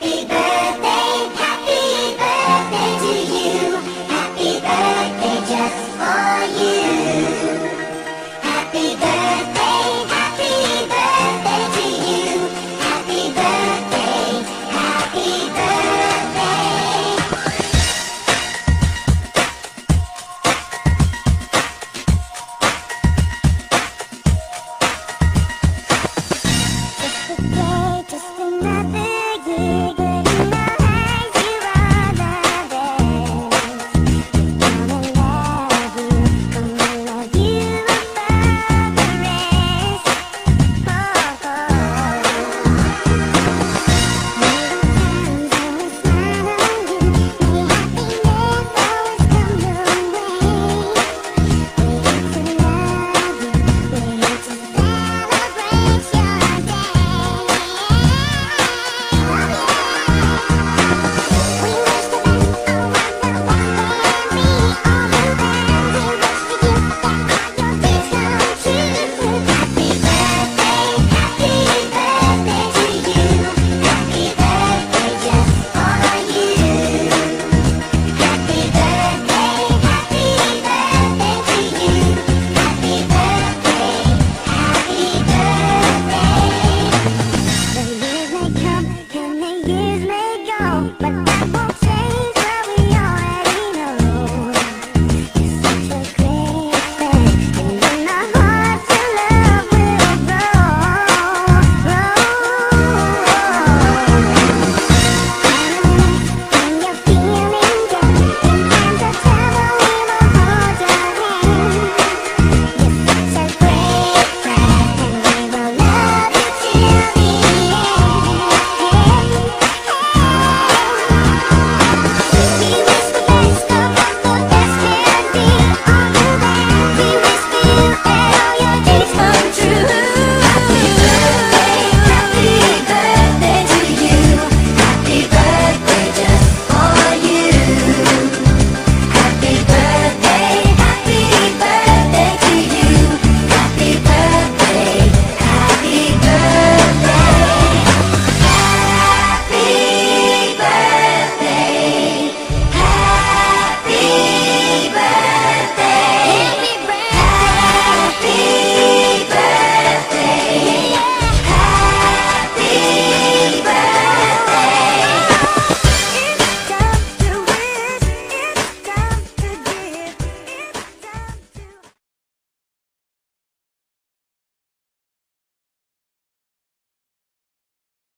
Happy birthday.